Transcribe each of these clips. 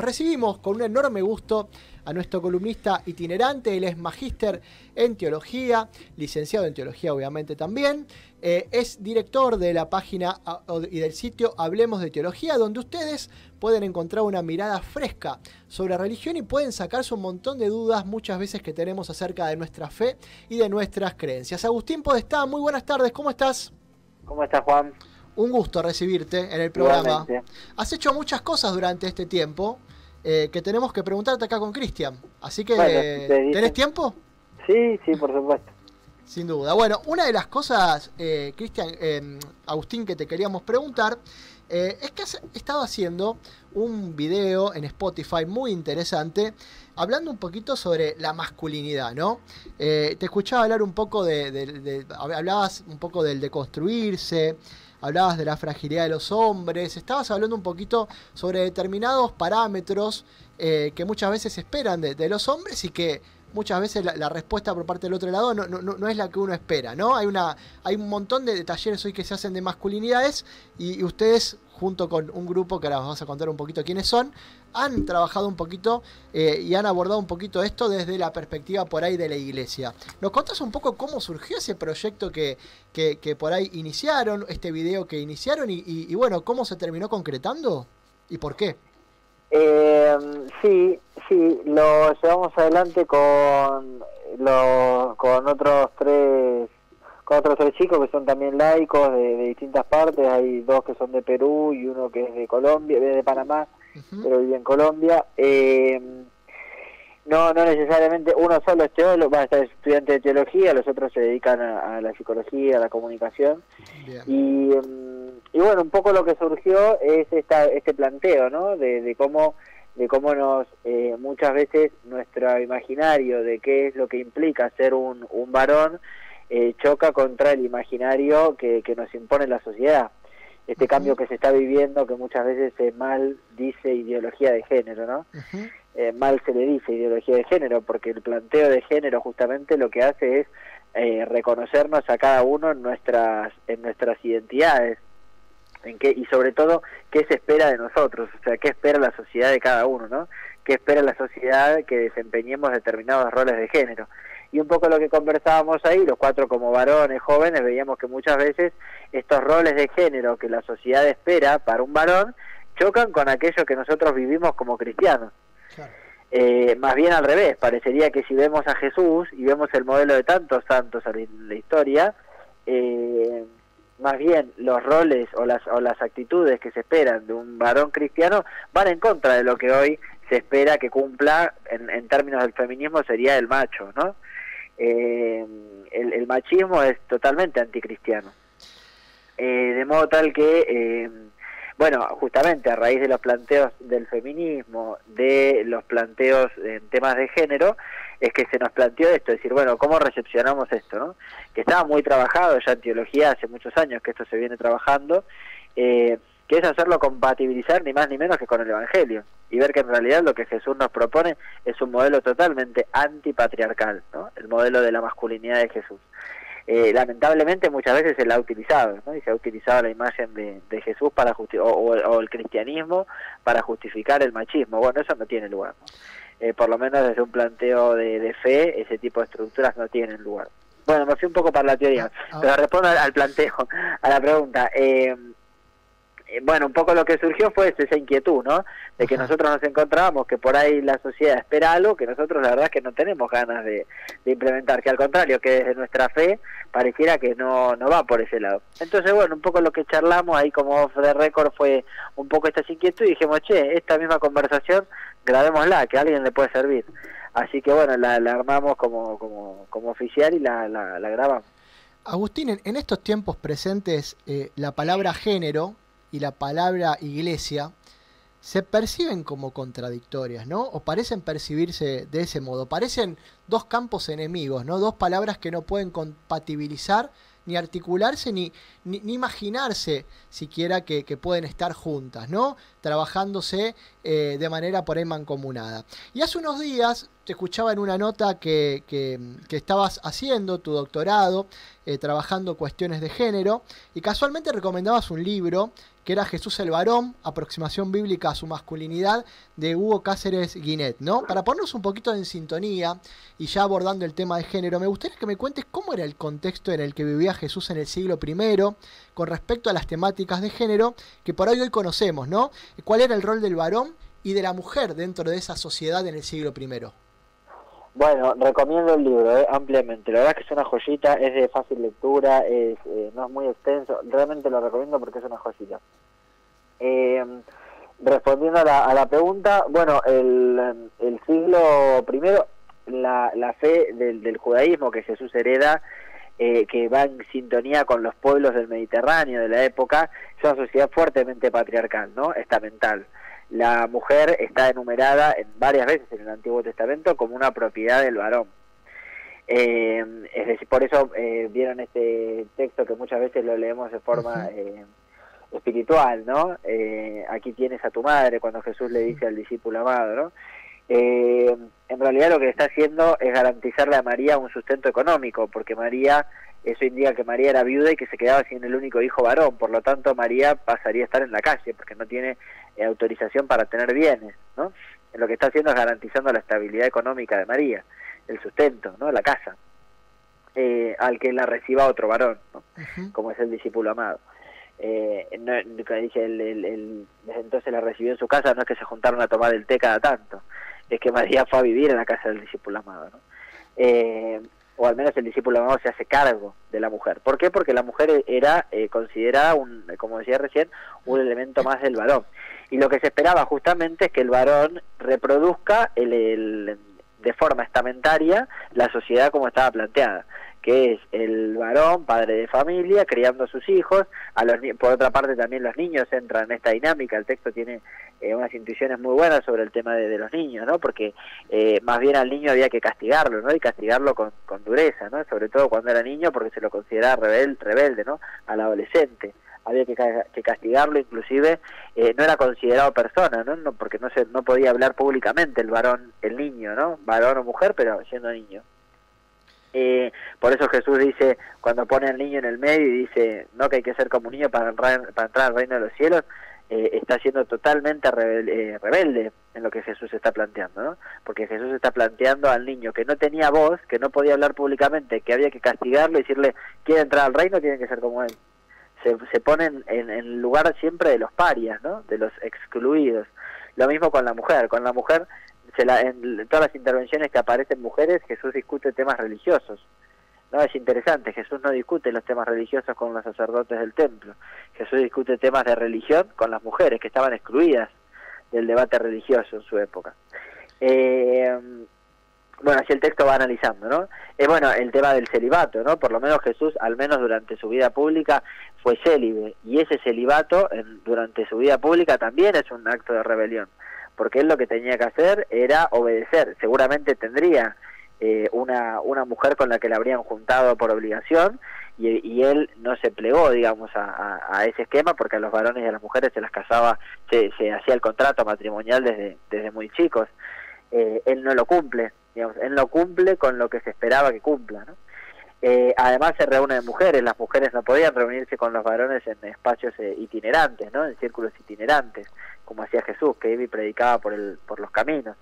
Recibimos con un enorme gusto a nuestro columnista itinerante, él es magíster en teología, licenciado en teología obviamente también, eh, es director de la página y del sitio Hablemos de Teología, donde ustedes pueden encontrar una mirada fresca sobre la religión y pueden sacarse un montón de dudas muchas veces que tenemos acerca de nuestra fe y de nuestras creencias. Agustín Podestá, muy buenas tardes, ¿cómo estás? ¿Cómo estás Juan? Un gusto recibirte en el programa. Has hecho muchas cosas durante este tiempo eh, que tenemos que preguntarte acá con Cristian. Así que, ¿tenés tiempo? Sí, sí, por supuesto. Sin duda. Bueno, una de las cosas, eh, Cristian, eh, Agustín, que te queríamos preguntar, es que has estado haciendo un video en Spotify muy interesante, hablando un poquito sobre la masculinidad, ¿no? te escuchaba hablar un poco de, hablabas un poco del de construirse, hablabas de la fragilidad de los hombres, estabas hablando un poquito sobre determinados parámetros eh, que muchas veces esperan de, los hombres y que muchas veces la, respuesta por parte del otro lado no, no, no, es la que uno espera, ¿no? Hay, una, hay un montón de talleres hoy que se hacen de masculinidades y, ustedes, junto con un grupo que ahora os vamos a contar un poquito quiénes son, han trabajado un poquito eh, y han abordado un poquito esto desde la perspectiva por ahí de la iglesia. ¿Nos contás un poco cómo surgió ese proyecto que, que, por ahí iniciaron, este video que iniciaron y, y, bueno, cómo se terminó concretando y por qué? Eh, sí, sí, lo llevamos adelante con, lo, con otros tres con otros tres chicos que son también laicos de, distintas partes, hay dos que son de Perú y uno que es de Colombia, de Panamá, pero vive en Colombia. Eh, no, no necesariamente uno solo es teólogo, va a estar estudiante de teología, los otros se dedican a, la psicología, a la comunicación. Y, em, y, bueno, un poco lo que surgió es esta, este planteo, ¿no? De, cómo de cómo nos eh, muchas veces nuestro imaginario de qué es lo que implica ser un, un varón eh, choca contra el imaginario que, que nos impone la sociedad este cambio que se está viviendo, que muchas veces se mal dice ideología de género, ¿no? Eh, mal se le dice ideología de género, porque el planteo de género justamente lo que hace es eh, reconocernos a cada uno en nuestras, en nuestras identidades, en qué, y sobre todo qué se espera de nosotros, o sea, qué espera la sociedad de cada uno, ¿no? ¿Qué espera la sociedad que desempeñemos determinados roles de género? Y un poco lo que conversábamos ahí, los cuatro como varones jóvenes, veíamos que muchas veces estos roles de género que la sociedad espera para un varón chocan con aquello que nosotros vivimos como cristianos. Eh, más bien al revés, parecería que si vemos a Jesús y vemos el modelo de tantos santos en la historia, eh, más bien los roles o las, o las actitudes que se esperan de un varón cristiano van en contra de lo que hoy se espera que cumpla en, en términos del feminismo sería el macho, ¿no? Eh, el, machismo es totalmente anticristiano. Eh, de modo tal que, eh, bueno, justamente a raíz de los planteos del feminismo, de los planteos en temas de género, es que se nos planteó esto, es decir, bueno, ¿cómo recepcionamos esto? ¿no? Que estaba muy trabajado ya en teología hace muchos años que esto se viene trabajando, eh, que es hacerlo compatibilizar ni más ni menos que con el Evangelio y ver que en realidad lo que Jesús nos propone es un modelo totalmente antipatriarcal, ¿no? el modelo de la masculinidad de Jesús. Eh, lamentablemente muchas veces se la ha utilizado ¿no? y se ha utilizado la imagen de, Jesús para o, o, el cristianismo para justificar el machismo. Bueno, eso no tiene lugar. Eh, por lo menos desde un planteo de, fe, ese tipo de estructuras no tienen lugar. Bueno, me fui un poco para la teoría, ah, ah. pero respondo al, planteo, a la pregunta. Eh, bueno, un poco lo que surgió fue esa inquietud, ¿no? De que nosotros nos encontrábamos que por ahí la sociedad espera algo que nosotros la verdad es que no tenemos ganas de, implementar, que al contrario, que desde nuestra fe pareciera que no, no va por ese lado. Entonces, bueno, un poco lo que charlamos ahí como off the record fue un poco esta inquietud y dijimos, che, esta misma conversación grabémosla, que a alguien le puede servir. Así que bueno, la, armamos como, como, como oficial y la, la, grabamos. Agustín, en, estos tiempos presentes, eh, la palabra género y la palabra iglesia se perciben como contradictorias, ¿no? O parecen percibirse de ese modo. Parecen dos campos enemigos, ¿no? Dos palabras que no pueden compatibilizar, ni articularse, ni, ni, imaginarse siquiera que, pueden estar juntas, ¿no? Trabajándose eh, de manera por ahí mancomunada. Y hace unos días te escuchaba en una nota que, que, estabas haciendo tu doctorado, eh, trabajando cuestiones de género, y casualmente recomendabas un libro que era Jesús el varón, aproximación bíblica a su masculinidad, de Hugo Cáceres Guinet, ¿no? Para ponernos un poquito en sintonía y ya abordando el tema de género, me gustaría que me cuentes cómo era el contexto en el que vivía Jesús en el siglo I con respecto a las temáticas de género que por hoy hoy conocemos, ¿no? ¿Cuál era el rol del varón y de la mujer dentro de esa sociedad en el siglo I? Bueno, recomiendo el libro eh, ampliamente. La verdad es que es una joyita, es de fácil lectura, es, eh, no es muy extenso. Realmente lo recomiendo porque es una joyita. Eh, respondiendo a la, pregunta, bueno, el, el siglo primero, la, la fe del, del, judaísmo que Jesús hereda, eh, que va en sintonía con los pueblos del Mediterráneo de la época, es una sociedad fuertemente patriarcal, ¿no? Estamental la mujer está enumerada en varias veces en el Antiguo Testamento como una propiedad del varón. Eh, es decir, por eso eh, vieron este texto que muchas veces lo leemos de forma eh, espiritual, ¿no? aquí tienes a tu madre cuando Jesús le dice al discípulo amado, ¿no? en realidad lo que está haciendo es garantizarle a María un sustento económico, porque María, eso indica que María era viuda y que se quedaba sin el único hijo varón, por lo tanto María pasaría a estar en la calle, porque no tiene eh, autorización para tener bienes, ¿no? Lo que está haciendo es garantizando la estabilidad económica de María, el sustento, ¿no? La casa, eh, al que la reciba otro varón, ¿no? Como es el discípulo amado. Eh, no, dice el, desde entonces la recibió en su casa, no es que se juntaron a tomar el té cada tanto, es que María fue a vivir en la casa del discípulo amado, ¿no? Eh, o al menos el discípulo amado se hace cargo de la mujer. ¿Por qué? Porque la mujer era eh, considerada, un, como decía recién, un elemento más del varón. Y lo que se esperaba justamente es que el varón reproduzca el, de forma estamentaria la sociedad como estaba planteada que es el varón, padre de familia, criando a sus hijos. A los, por otra parte, también los niños entran en esta dinámica. El texto tiene eh, unas intuiciones muy buenas sobre el tema de, los niños, ¿no? Porque eh, más bien al niño había que castigarlo, ¿no? Y castigarlo con, dureza, ¿no? Sobre todo cuando era niño, porque se lo consideraba rebelde, rebelde ¿no? Al adolescente había que, que castigarlo, inclusive eh, no era considerado persona, ¿no? ¿no? Porque no se no podía hablar públicamente el varón, el niño, ¿no? Varón o mujer, pero siendo niño. Eh, por eso Jesús dice, cuando pone al niño en el medio y dice, no que hay que ser como un niño para entrar, para entrar al reino de los cielos, eh, está siendo totalmente eh, rebelde, en lo que Jesús está planteando, ¿no? Porque Jesús está planteando al niño que no tenía voz, que no podía hablar públicamente, que había que castigarlo y decirle, quiere entrar al reino, tiene que ser como él. Se, se ponen en, en lugar siempre de los parias, ¿no? De los excluidos. Lo mismo con la mujer. Con la mujer en todas las intervenciones que aparecen mujeres, Jesús discute temas religiosos. No es interesante, Jesús no discute los temas religiosos con los sacerdotes del templo. Jesús discute temas de religión con las mujeres que estaban excluidas del debate religioso en su época. Eh, bueno, así el texto va analizando, ¿no? Eh, bueno, el tema del celibato, ¿no? Por lo menos Jesús, al menos durante su vida pública, fue célibe. Y ese celibato, durante su vida pública, también es un acto de rebelión porque él lo que tenía que hacer era obedecer. Seguramente tendría eh, una, una mujer con la que le habrían juntado por obligación y, él no se plegó, digamos, a, ese esquema porque a los varones y a las mujeres se las casaba, se, se hacía el contrato matrimonial desde, desde muy chicos. Eh, él no lo cumple, digamos, él no cumple con lo que se esperaba que cumpla, ¿no? Eh, además se reúnen mujeres, las mujeres no podían reunirse con los varones en espacios itinerantes, ¿no? En círculos itinerantes como hacía Jesús, que iba y predicaba por, el, por los caminos.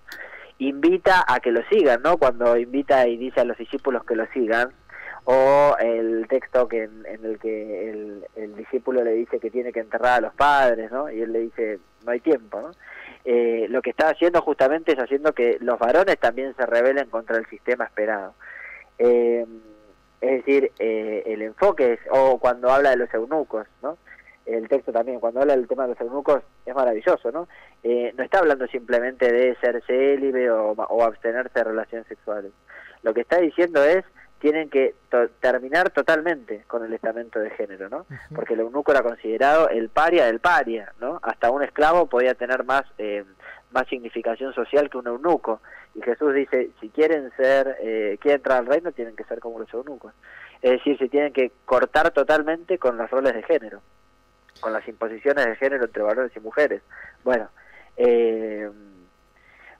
Invita a que lo sigan, ¿no? Cuando invita y dice a los discípulos que lo sigan, o el texto que en, el que el, discípulo le dice que tiene que enterrar a los padres, ¿no? Y él le dice, no hay tiempo, ¿no? Eh, lo que está haciendo justamente es haciendo que los varones también se rebelen contra el sistema esperado. Eh, es decir, eh, el enfoque es, o cuando habla de los eunucos, ¿no? El texto también, cuando habla del tema de los eunucos, es maravilloso, ¿no? Eh, no está hablando simplemente de ser célibe o, abstenerse de relaciones sexuales. Lo que está diciendo es, tienen que terminar totalmente con el estamento de género, ¿no? Porque el eunuco era considerado el paria del paria, ¿no? Hasta un esclavo podía tener más, eh, más significación social que un eunuco. Y Jesús dice, si quieren ser, eh, quieren entrar al reino, tienen que ser como los eunucos. Es decir, se tienen que cortar totalmente con los roles de género con las imposiciones de género entre varones y mujeres. Bueno, eh,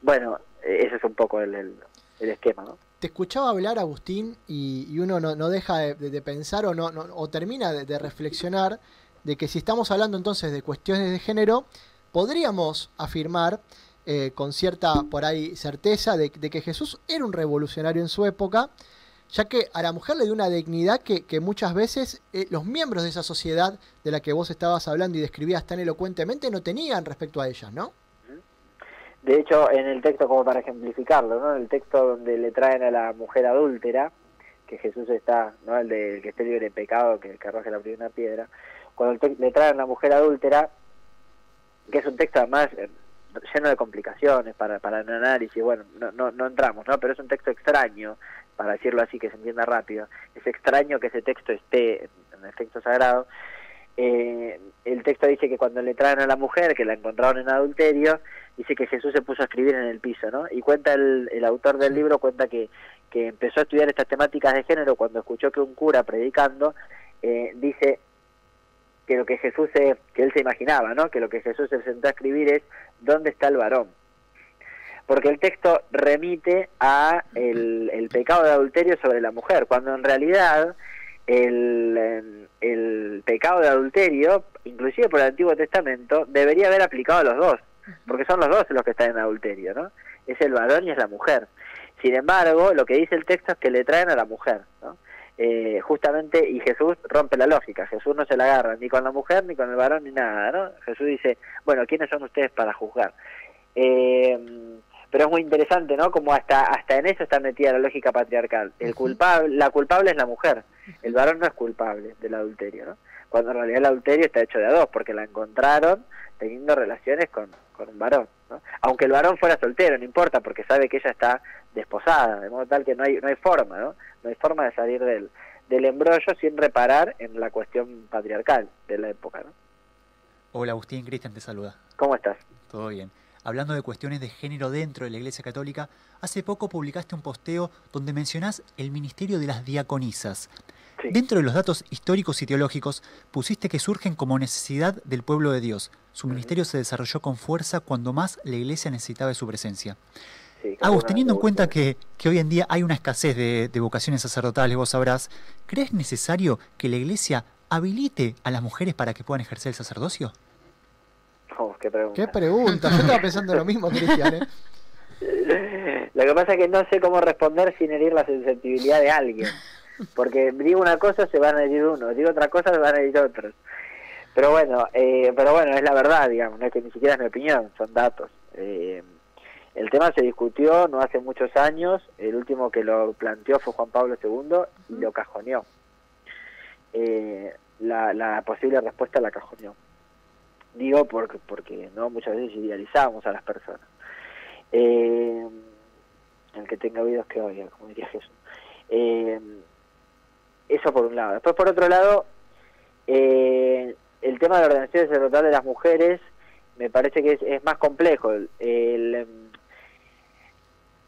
bueno, ese es un poco el, esquema, ¿no? Te escuchaba hablar, Agustín, y, uno no, deja de, pensar o, no, o termina de, reflexionar de que si estamos hablando entonces de cuestiones de género, podríamos afirmar eh, con cierta, por ahí, certeza de, que Jesús era un revolucionario en su época, ya que a la mujer le dio una dignidad que, muchas veces eh, los miembros de esa sociedad de la que vos estabas hablando y describías tan elocuentemente no tenían respecto a ellas, ¿no? De hecho, en el texto, como para ejemplificarlo, ¿no? el texto donde le traen a la mujer adúltera, que Jesús está, ¿no? el de que esté libre de pecado, que, que arroje la primera piedra, cuando le traen a la mujer adúltera, que es un texto además eh, lleno de complicaciones para, para el análisis, bueno, no, no, no entramos, ¿no? Pero es un texto extraño, para decirlo así, que se entienda rápido. Es extraño que ese texto esté en el texto sagrado. Eh, el texto dice que cuando le traen a la mujer, que la encontraron en adulterio, dice que Jesús se puso a escribir en el piso, ¿no? Y cuenta el, el autor del libro, cuenta que, empezó a estudiar estas temáticas de género cuando escuchó que un cura predicando, eh, dice que lo que Jesús se, que él se imaginaba, ¿no? Que lo que Jesús se sentó a escribir es ¿dónde está el varón? Porque el texto remite a el, pecado de adulterio sobre la mujer, cuando en realidad el, el pecado de adulterio, inclusive por el Antiguo Testamento, debería haber aplicado a los dos, porque son los dos los que están en adulterio, ¿no? Es el varón y es la mujer. Sin embargo, lo que dice el texto es que le traen a la mujer, ¿no? Eh, justamente, y Jesús rompe la lógica, Jesús no se la agarra ni con la mujer, ni con el varón, ni nada, ¿no? Jesús dice, bueno, ¿quiénes son ustedes para juzgar? Eh, pero es muy interesante, ¿no? Como hasta hasta en eso está metida la lógica patriarcal. El culpable, la culpable es la mujer, el varón no es culpable del adulterio, ¿no? Cuando en realidad el adulterio está hecho de a dos, porque la encontraron teniendo relaciones con, con un varón, ¿no? Aunque el varón fuera soltero, no importa, porque sabe que ella está desposada, de modo tal que no hay, no hay forma, ¿no? No hay forma de salir del, del embrollo sin reparar en la cuestión patriarcal de la época, ¿no? Hola Agustín, Cristian te saluda. ¿Cómo estás? Todo bien. Hablando de cuestiones de género dentro de la Iglesia Católica, hace poco publicaste un posteo donde mencionás el ministerio de las diaconisas. Dentro de los datos históricos y teológicos, pusiste que surgen como necesidad del pueblo de Dios. Su ministerio se desarrolló con fuerza cuando más la Iglesia necesitaba de su presencia. Agus, teniendo en cuenta que, hoy en día hay una escasez de, vocaciones sacerdotales, vos sabrás, ¿crees necesario que la Iglesia habilite a las mujeres para que puedan ejercer el sacerdocio? Oh, qué pregunta. Qué pregunta. Yo estaba pensando lo mismo, Cristian. ¿eh? Lo que pasa es que no sé cómo responder sin herir la sensibilidad de alguien. Porque digo una cosa, se van a herir uno. Digo otra cosa, se van a herir otros. Pero bueno, eh, pero bueno, es la verdad, digamos. No es que ni siquiera es mi opinión, son datos. Eh, el tema se discutió no hace muchos años, el último que lo planteó fue Juan Pablo II y lo cajoneó. Eh, la, posible respuesta la cajoneó. Digo porque, porque no muchas veces idealizamos a las personas. Eh, el que tenga oídos que oiga, como diría Jesús. Eh, eso por un lado. Después por otro lado, el tema de la ordenación sacerdotal de las mujeres me parece que es, más complejo. el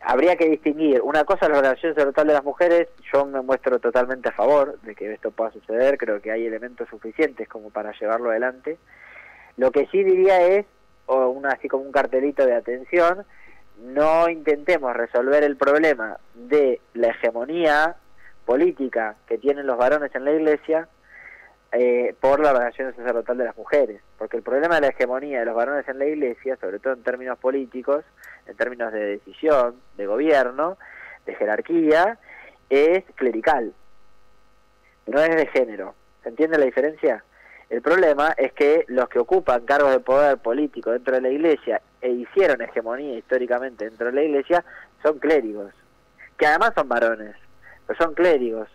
habría que distinguir una cosa la relación sacerdotal de las mujeres yo me muestro totalmente a favor de que esto pueda suceder creo que hay elementos suficientes como para llevarlo adelante lo que sí diría es o una así como un cartelito de atención no intentemos resolver el problema de la hegemonía política que tienen los varones en la iglesia eh, por la relación sacerdotal de las mujeres porque el problema de la hegemonía de los varones en la iglesia sobre todo en términos políticos en términos de decisión, de gobierno, de jerarquía, es clerical, no es de género. ¿Se entiende la diferencia? El problema es que los que ocupan cargos de poder político dentro de la iglesia e hicieron hegemonía históricamente dentro de la iglesia son clérigos, que además son varones, pero son clérigos.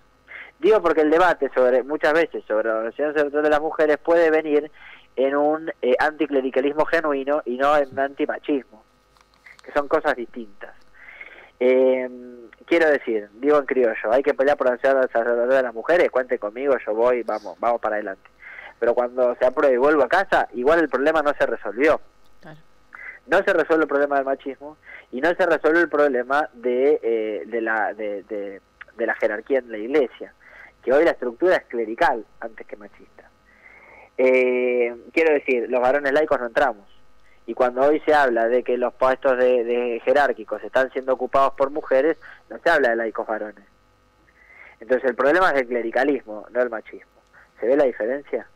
Digo porque el debate sobre muchas veces sobre la relación de las mujeres puede venir en un eh, anticlericalismo genuino y no en un antimachismo que son cosas distintas. Eh, quiero decir, digo en criollo, hay que pelear por la sacerdotal de las mujeres, cuente conmigo, yo voy, vamos, vamos para adelante. Pero cuando se apruebe y vuelvo a casa, igual el problema no se resolvió. No se resuelve el problema del machismo y no se resuelve el problema de, eh, de, la, de, de, de la jerarquía en la iglesia, que hoy la estructura es clerical antes que machista. Eh, quiero decir, los varones laicos no entramos Y cuando hoy se habla de que los puestos de, jerárquicos están siendo ocupados por mujeres, no se habla de laicos varones. Entonces el problema es el clericalismo, no el machismo. ¿Se ve la diferencia?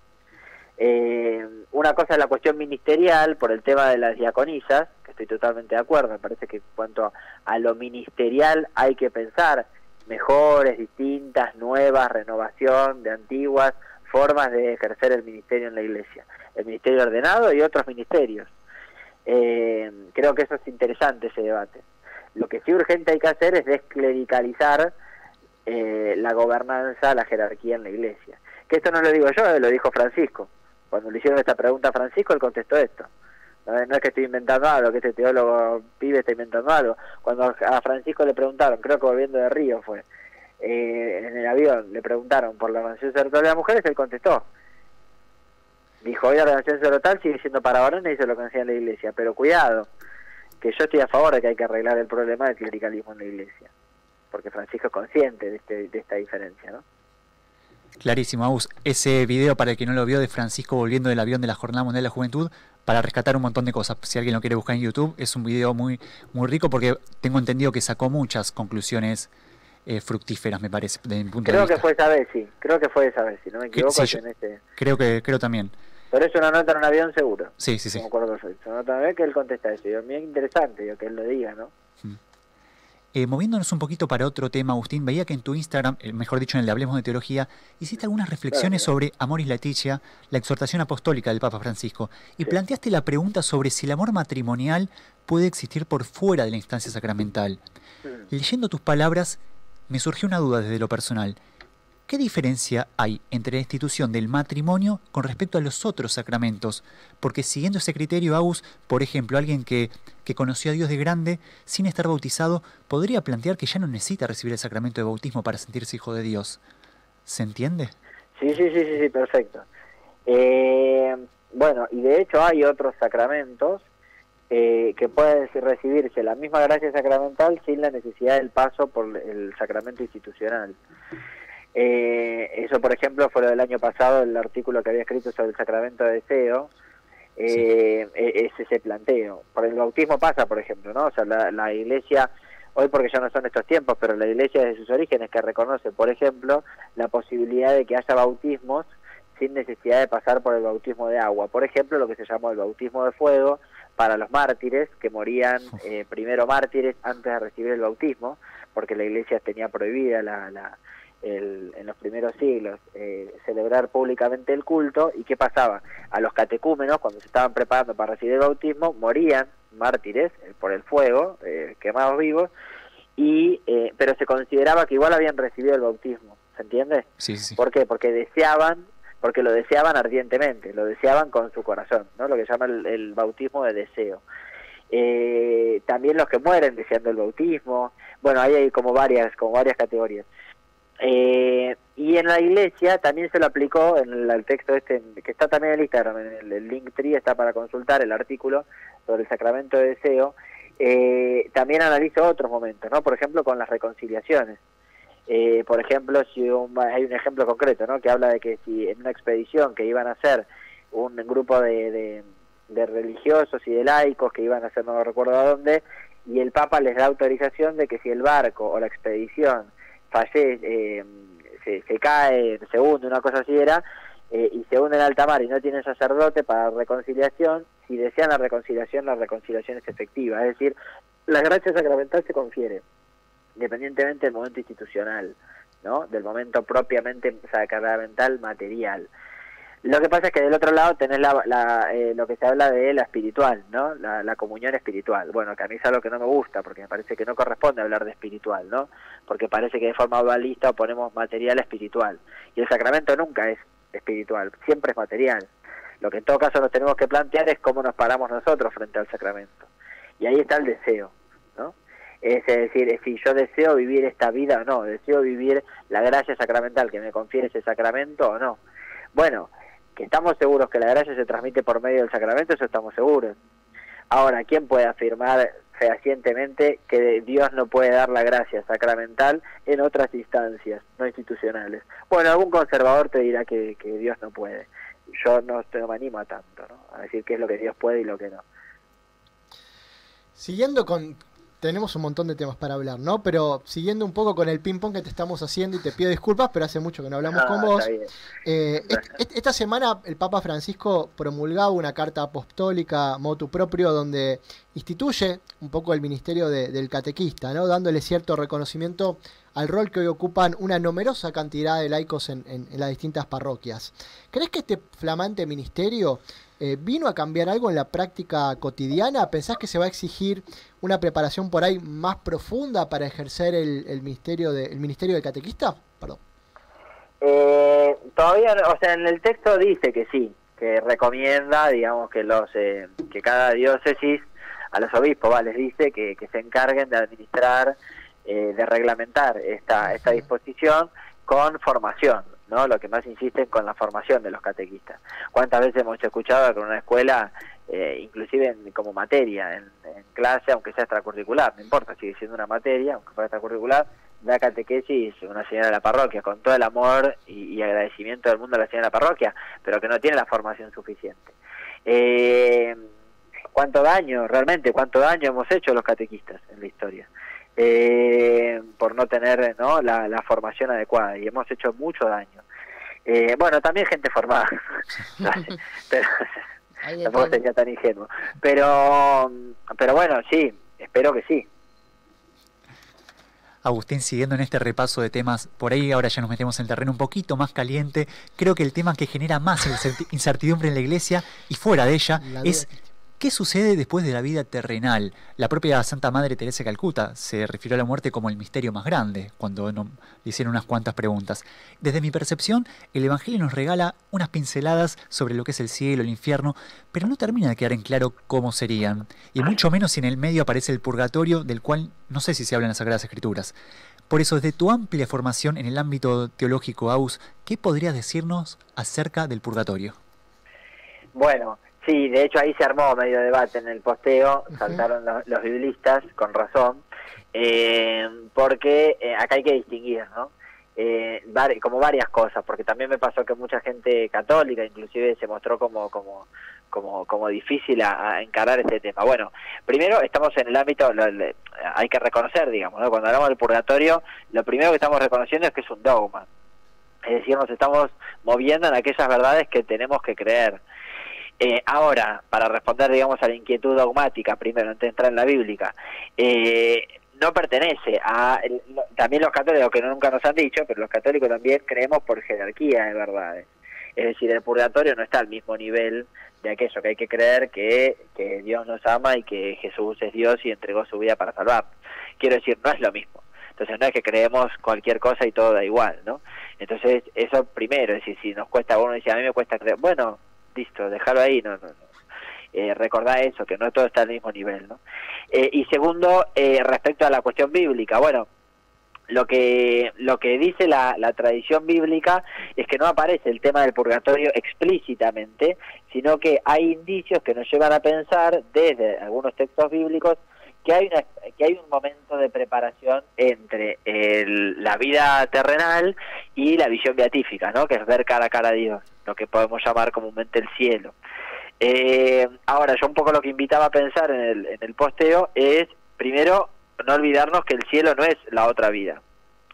Eh, una cosa es la cuestión ministerial por el tema de las diaconisas, que estoy totalmente de acuerdo, me parece que en cuanto a lo ministerial hay que pensar mejores, distintas, nuevas, renovación de antiguas formas de ejercer el ministerio en la iglesia, el ministerio ordenado y otros ministerios. Eh, creo que eso es interesante ese debate. Lo que sí urgente hay que hacer es desclericalizar eh, la gobernanza, la jerarquía en la iglesia. Que esto no lo digo yo, lo dijo Francisco. Cuando le hicieron esta pregunta a Francisco, él contestó esto. No, es que estoy inventando algo, que este teólogo pibe está inventando algo. Cuando a Francisco le preguntaron, creo que volviendo de Río fue, eh, en el avión, le preguntaron por la mansión sacerdotal de las mujeres, él contestó. Dijo, hoy la ordenación sacerdotal sigue siendo para varones y eso lo que en la iglesia, pero cuidado, que yo estoy a favor de que hay que arreglar el problema del clericalismo en la iglesia, porque Francisco es consciente de, este, de esta diferencia, ¿no? Clarísimo, Agus. Ese video, para el que no lo vio, de Francisco volviendo del avión de la Jornada Mundial de la Juventud, para rescatar un montón de cosas. Si alguien lo quiere buscar en YouTube, es un video muy, muy rico porque tengo entendido que sacó muchas conclusiones eh, fructíferas, me parece, de mi punto creo que fue esa vez, sí. Creo que fue esa vez, si no me equivoco. este... Creo que creo también. Pero es una nota en un avión seguro. Sí, sí, sí. No me acuerdo perfecto. Una nota que él contesta eso. Y es muy interesante que él lo diga, ¿no? Eh, moviéndonos un poquito para otro tema, Agustín, veía que en tu Instagram, eh, mejor dicho en el de Hablemos de Teología, hiciste algunas reflexiones sobre Amoris Laetitia, la exhortación apostólica del Papa Francisco, y planteaste la pregunta sobre si el amor matrimonial puede existir por fuera de la instancia sacramental. Leyendo tus palabras, me surgió una duda desde lo personal. ¿Qué diferencia hay entre la institución del matrimonio con respecto a los otros sacramentos? Porque siguiendo ese criterio, Agus, por ejemplo, alguien que, que conoció a Dios de grande sin estar bautizado, podría plantear que ya no necesita recibir el sacramento de bautismo para sentirse hijo de Dios. ¿Se entiende? Sí, sí, sí, sí, perfecto. Eh, bueno, y de hecho hay otros sacramentos eh, que puede recibirse la misma gracia sacramental sin la necesidad del paso por el sacramento institucional. Eh, eso, por ejemplo, fue lo del año pasado, el artículo que había escrito sobre el sacramento de deseo, eh, e-, es ese planteo. Por el bautismo pasa, por ejemplo, ¿no? O sea, la, iglesia, hoy porque ya no son estos tiempos, pero la iglesia de sus orígenes que reconoce, por ejemplo, la posibilidad de que haya bautismos sin necesidad de pasar por el bautismo de agua. Por ejemplo, lo que se llamó el bautismo de fuego para los mártires, que morían eh, primero mártires antes de recibir el bautismo, porque la iglesia tenía prohibida la, la en los primeros siglos eh, celebrar públicamente el culto y qué pasaba a los catecúmenos cuando se estaban preparando para recibir el bautismo morían mártires eh, por el fuego eh, quemados vivos y pero se consideraba que igual habían recibido el bautismo se entiende sí, sí. por qué porque deseaban porque lo deseaban ardientemente lo deseaban con su corazón no lo que llama el, el bautismo de deseo. También los que mueren deseando el bautismo. Bueno ahí hay como varias como varias categorías eh, y en la iglesia también se lo aplicó en el, texto este, que está también en el Instagram, en el, link tree está para consultar el artículo sobre el sacramento de deseo. Eh, también analizo otros momentos, ¿no? Por ejemplo, con las reconciliaciones. Eh, por ejemplo, si hay un ejemplo concreto, ¿no? Que habla de que si en una expedición que iban a hacer un grupo de, de religiosos y de laicos que iban a hacer, no recuerdo a dónde, y el Papa les da autorización de que si el barco o la expedición fallece, eh, se, se, cae, se hunde, una cosa así era, eh, y se hunde en alta mar y no tienen sacerdote para reconciliación, si desean la reconciliación, la reconciliación es efectiva. Es decir, la gracia sacramental se confiere, independientemente del momento institucional, ¿no? del momento propiamente sacramental material. Lo que pasa es que del otro lado tenés la, eh, lo que se habla de la espiritual, ¿no? La, comunión espiritual. Bueno, que a mí es algo que no me gusta, porque me parece que no corresponde hablar de espiritual, ¿no? Porque parece que de forma dualista ponemos material espiritual. Y el sacramento nunca es espiritual, siempre es material. Lo que en todo caso nos tenemos que plantear es cómo nos paramos nosotros frente al sacramento. Y ahí está el deseo, ¿no? Es decir, si yo deseo vivir esta vida o no, deseo vivir la gracia sacramental que me confiere ese sacramento o no. Bueno, estamos seguros que la gracia se transmite por medio del sacramento, eso estamos seguros. Ahora, ¿quién puede afirmar fehacientemente que Dios no puede dar la gracia sacramental en otras instancias no institucionales? Bueno, algún conservador te dirá que, Dios no puede. Yo no, me animo a tanto, ¿no? A decir qué es lo que Dios puede y lo que no. Siguiendo con, tenemos un montón de temas para hablar, ¿no? Pero siguiendo un poco con el ping-pong que te estamos haciendo y te pido disculpas, pero hace mucho que no hablamos con vos. Eh, esta semana el Papa Francisco promulgaba una carta apostólica motu propio donde instituye un poco el ministerio del catequista, ¿no? Dándole cierto reconocimiento al rol que hoy ocupan una numerosa cantidad de laicos en, en las distintas parroquias. ¿Crees que este flamante ministerio eh, ¿Vino a cambiar algo en la práctica cotidiana? ¿Pensás que se va a exigir una preparación por ahí más profunda para ejercer el, ministerio de, el ministerio de catequista? Perdón. Eh, todavía, o sea, en el texto dice que sí, que recomienda, digamos, que los eh, que cada diócesis a los obispos les dice que, que, se encarguen de administrar, de reglamentar esta, esta disposición con formación. ¿No? Lo que más insisten con la formación de los catequistas. ¿Cuántas veces hemos escuchado que en una escuela, eh, inclusive como materia, en, clase, aunque sea extracurricular, no importa, sigue siendo una materia, aunque fuera extracurricular, da catequesis una señora de la parroquia, con todo el amor y, agradecimiento del mundo a la señora de la parroquia, pero que no tiene la formación suficiente. Eh, ¿Cuánto daño, realmente, cuánto daño hemos hecho los catequistas en la historia? Eh, por no tener ¿no? La, formación adecuada y hemos hecho mucho daño. Eh, bueno, también gente formada, pero tampoco sería tan ingenuo. Pero, pero bueno, sí, espero que sí. Agustín, siguiendo en este repaso de temas, por ahí ahora ya nos metemos en el terreno un poquito más caliente. Creo que el tema que genera más incertidumbre en la iglesia y fuera de ella es ¿Qué sucede después de la vida terrenal? La propia Santa Madre Teresa de Calcuta se refirió a la muerte como el misterio más grande, cuando le hicieron unas cuantas preguntas. Desde mi percepción, el Evangelio nos regala unas pinceladas sobre lo que es el cielo, el infierno, pero no termina de quedar en claro cómo serían, y mucho menos si en el medio aparece el purgatorio, del cual no sé si se habla en las Sagradas Escrituras. Por eso, desde tu amplia formación en el ámbito teológico, Aus, ¿qué podrías decirnos acerca del purgatorio? Bueno, Sí, de hecho ahí se armó medio debate en el posteo, saltaron los, biblistas, con razón, eh, porque eh, acá hay que distinguir, ¿no? Eh, como varias cosas, porque también me pasó que mucha gente católica inclusive se mostró como como como, como difícil a, encarar este tema. Bueno, primero estamos en el ámbito, hay que reconocer, digamos, ¿no? cuando hablamos del purgatorio, lo primero que estamos reconociendo es que es un dogma. Es decir, nos estamos moviendo en aquellas verdades que tenemos que creer. Eh, ahora, para responder, digamos, a la inquietud dogmática, primero, antes de entrar en la bíblica, eh, no pertenece a... También los católicos, que nunca nos han dicho, pero los católicos también creemos por jerarquía de verdades. Es decir, el purgatorio no está al mismo nivel de aquello que hay que creer que, que Dios nos ama y que Jesús es Dios y entregó su vida para salvar. Quiero decir, no es lo mismo. Entonces no es que creemos cualquier cosa y todo da igual, ¿no? Entonces eso primero, es decir, si nos cuesta, uno dice, a mí me cuesta creer, bueno, listo, dejarlo ahí, no, no, no. Eh, recordar eso, que no todo está al mismo nivel, ¿no? Eh, y segundo, eh, respecto a la cuestión bíblica, bueno, lo que lo que dice la, la, tradición bíblica es que no aparece el tema del purgatorio explícitamente, sino que hay indicios que nos llevan a pensar desde algunos textos bíblicos que hay una, que hay un momento de preparación entre el, la vida terrenal y la visión beatífica, ¿no? Que es ver cara a cara a Dios lo que podemos llamar comúnmente el cielo. Eh, ahora, yo un poco lo que invitaba a pensar en el, en el posteo es, primero, no olvidarnos que el cielo no es la otra vida.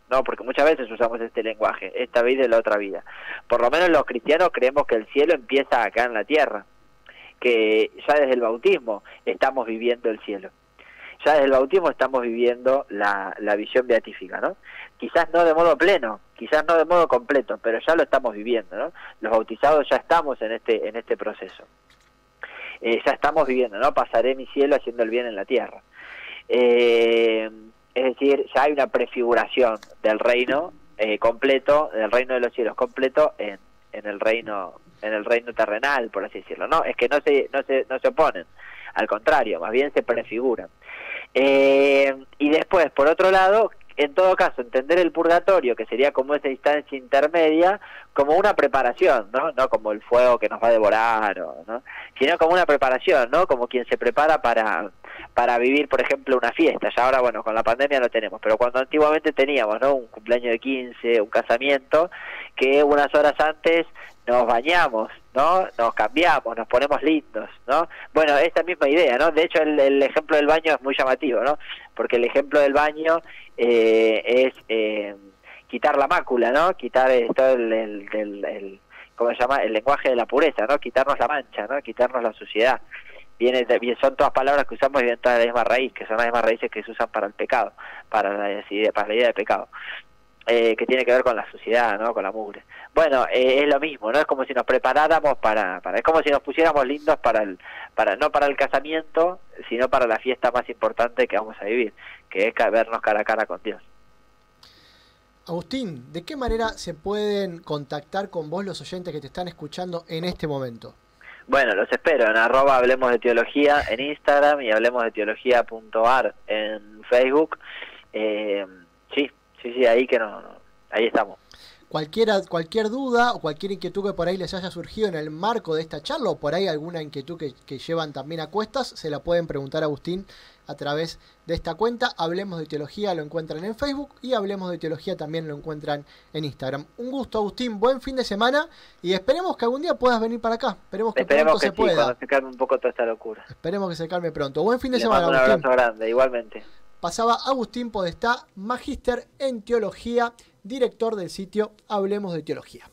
No, porque muchas veces usamos este lenguaje, esta vida es la otra vida. Por lo menos los cristianos creemos que el cielo empieza acá en la tierra, que ya desde el bautismo estamos viviendo el cielo. Ya desde el bautismo estamos viviendo la, la visión beatífica, ¿no? quizás no de modo pleno, quizás no de modo completo, pero ya lo estamos viviendo, ¿no? Los bautizados ya estamos en este en este proceso. Eh, ya estamos viviendo, ¿no? Pasaré mi cielo haciendo el bien en la tierra. Eh, es decir, ya hay una prefiguración del reino eh, completo, del reino de los cielos completo en, en el reino en el reino terrenal, por así decirlo. No, es que no se no se no se oponen, al contrario, más bien se prefiguran. Y después, por otro lado, en todo caso, entender el purgatorio, que sería como esa instancia intermedia, como una preparación, ¿no? No como el fuego que nos va a devorar, ¿no? Sino como una preparación, ¿no? Como quien se prepara para, para vivir, por ejemplo, una fiesta. Ya ahora, bueno, con la pandemia no tenemos, pero cuando antiguamente teníamos, ¿no? Un cumpleaños de 15, un casamiento, que unas horas antes nos bañamos, ¿no? Nos cambiamos, nos ponemos lindos, ¿no? Bueno, esta misma idea, ¿no? De hecho, el, ejemplo del baño es muy llamativo, ¿no? Porque el ejemplo del baño eh, es eh, quitar la mácula, ¿no? Quitar todo el, el, ¿cómo se llama? El lenguaje de la pureza, ¿no? Quitarnos la mancha, ¿no? Quitarnos la suciedad. Viene, son todas palabras que usamos y vienen todas de la misma raíz, que son las mismas raíces que se usan para el pecado, para la, para la idea de pecado. Eh, que tiene que ver con la suciedad, ¿no? Con la mugre. Bueno, eh, es lo mismo, ¿no? Es como si nos preparáramos para, para, es como si nos pusiéramos lindos para el, para, no para el casamiento, sino para la fiesta más importante que vamos a vivir, que es vernos cara a cara con Dios. Agustín, ¿de qué manera se pueden contactar con vos los oyentes que te están escuchando en este momento? Bueno, los espero en arroba hablemos de teología en Instagram y hablemos de teología.ar en Facebook. Eh, sí, sí, sí, ahí que no, ahí estamos. Cualquiera, cualquier duda o cualquier inquietud que por ahí les haya surgido en el marco de esta charla o por ahí alguna inquietud que, llevan también a cuestas, se la pueden preguntar a Agustín a través de esta cuenta. Hablemos de Teología, lo encuentran en Facebook y Hablemos de Teología también lo encuentran en Instagram. Un gusto, Agustín, buen fin de semana y esperemos que algún día puedas venir para acá. Esperemos que pronto se pueda. se calme un poco toda esta locura. Esperemos que se calme pronto. Buen fin de semana, un abrazo grande, igualmente pasaba Agustín Podestá, magíster en teología, director del sitio Hablemos de Teología.